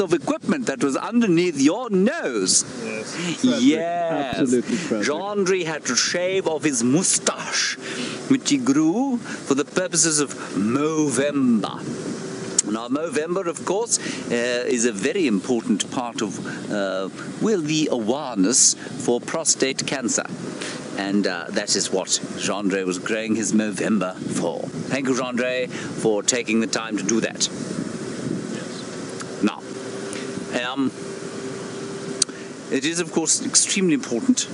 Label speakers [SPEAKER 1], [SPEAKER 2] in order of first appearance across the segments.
[SPEAKER 1] of equipment that was underneath your nose.
[SPEAKER 2] Yes.
[SPEAKER 1] Yes.
[SPEAKER 2] Absolutely tragic.
[SPEAKER 1] Had to shave off his mustache, which he grew for the purposes of Movember. Now, Movember, of course, uh, is a very important part of, uh, well, the awareness for prostate cancer. And uh, that is what Jeandre was growing his Movember for. Thank you, Jeandre, for taking the time to do that. Now, um, it is, of course, extremely important.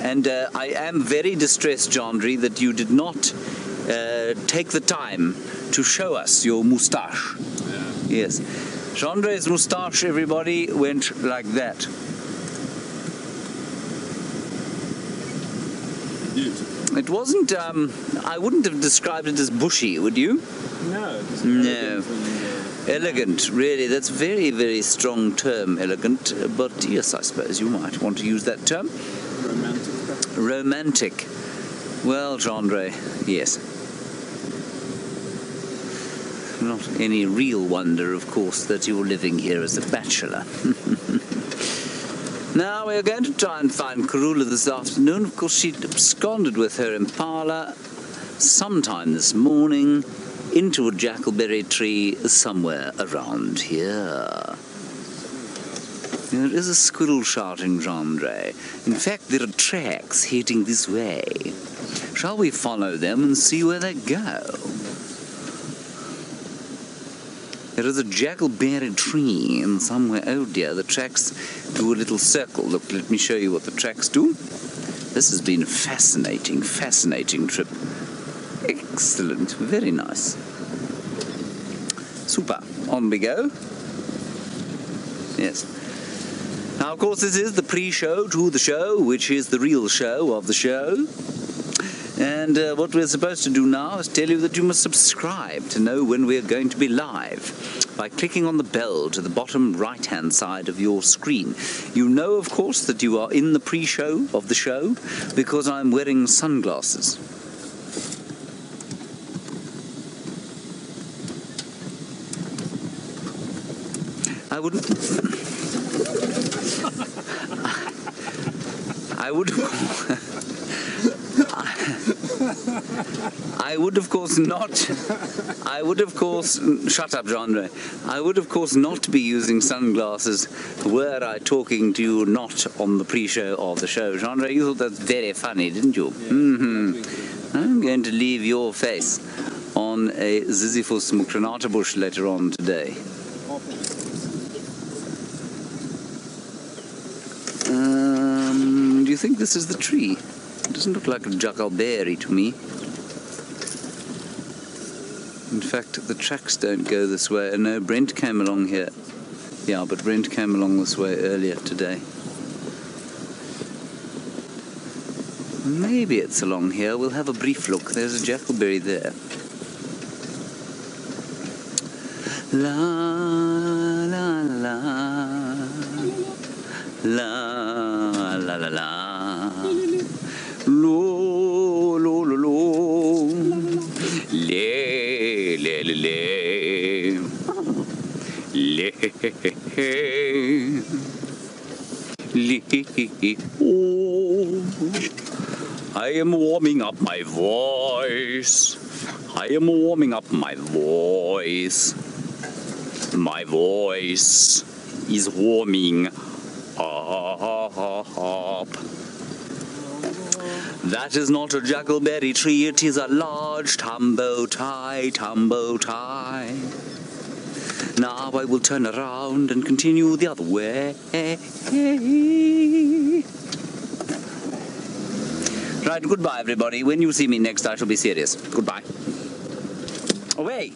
[SPEAKER 1] And uh, I am very distressed, Jeandre, that you did not uh, take the time to show us your moustache. Yes. Jeandre's moustache, everybody, went like that. It wasn't, um, I wouldn't have described it as bushy, would you?
[SPEAKER 2] No.
[SPEAKER 1] No.
[SPEAKER 2] Elegant
[SPEAKER 1] really. That's very, very strong term, elegant. But yes, I suppose you might want to use that term.
[SPEAKER 2] romantic.
[SPEAKER 1] Romantic. Well, Jeandre, yes. Not any real wonder, of course, that you're living here as a bachelor. now, we're going to try and find Karula this afternoon. Of course, she absconded with her impala sometime this morning into a jackalberry tree somewhere around here. There is a squirrel shouting, Jeandre. In fact, there are tracks heading this way. Shall we follow them and see where they go? There is a jackalberry tree in somewhere. Oh dear, the tracks do a little circle. Look, let me show you what the tracks do. This has been a fascinating, fascinating trip. Excellent, very nice. Super. On we go. Yes. Now, of course, this is the pre-show to the show, which is the real show of the show. And uh, what we're supposed to do now is tell you that you must subscribe to know when we're going to be live by clicking on the bell to the bottom right-hand side of your screen. You know, of course, that you are in the pre-show of the show because I'm wearing sunglasses. I wouldn't. I would. I would, of course, not. I would, of course. Shut up, Jeandre. I would, of course, not be using sunglasses were I talking to you not on the pre-show of the show. Jeandre, you thought that's very funny, didn't you? hmm I'm going to leave your face on a Ziziphus mucronata bush later on today. Um, do you think this is the tree? It doesn't look like a juggleberry to me. In fact, the tracks don't go this way. Uh, no, Brent came along here. Yeah, but Brent came along this way earlier today. Maybe it's along here. We'll have a brief look. There's a jackalberry there. La la la la la la la lo lo lo lo le le le le le le oh. I am warming up my voice. I am warming up my voice. My voice is warming up. That is not a jackalberry tree, it is a large tambotie, tumbo tie. Now I will turn around and continue the other way. Right, goodbye everybody. When you see me next, I shall be serious. Goodbye. Away!